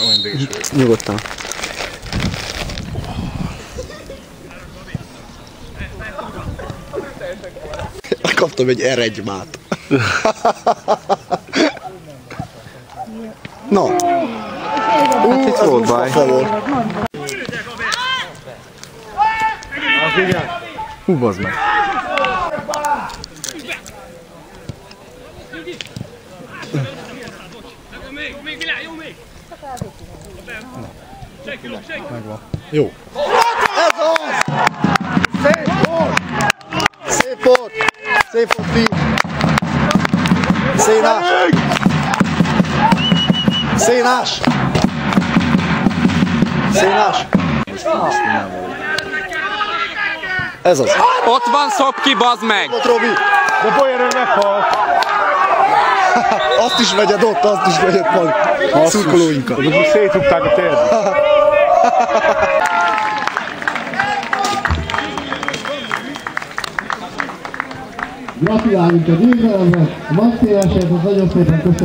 mindig is vagyok. Nyugodtan. Kaptam egy eregymát. Na. Hát itt volt baj. Hú, bazd meg. Jó. Ez az! Szép volt! Szép volt! Szép volt, fi! Szénás! Szénás! Szénás! Ez az. Ott van Szopki, bazd meg! Ott Robi! De Boyer meghalt. Azt is vegyed ott, azt is vegyed mag. Szurkolóinkat. Azok szétrúgták a térdet. Gratulálunk a győzelemnek, a Max Éveset, az nagyon szépen köszönjük.